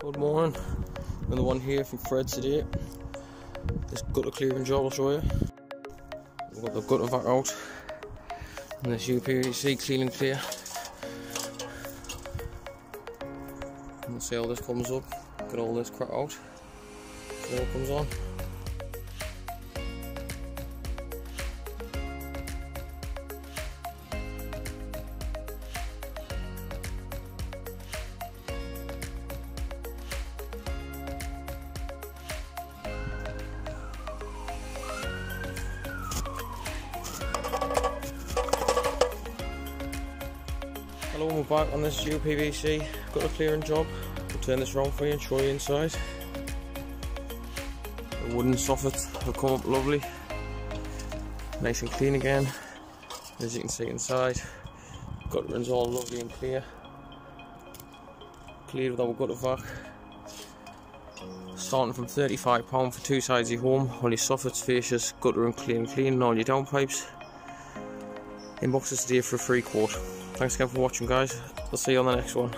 Good morning, another one here from Fred today. This gutter clearing job I'll show you. We've got the gutter vac out and this UPVC clean and clear. And we'll see how this comes up. Get all this crap out. See how it comes on. Hello, we're back on this UPVC a clearing job. We'll turn this around for you and show you inside. The wooden soffit will come up lovely. Nice and clean again. As you can see inside, gutter is all lovely and clear. Cleared with our gutter vac. Starting from £35 for two sides of your home, all your soffits, fascias, gutter and clean clean and all your downpipes. Inbox us today for a free quote. Thanks again for watching guys. I'll see you on the next one.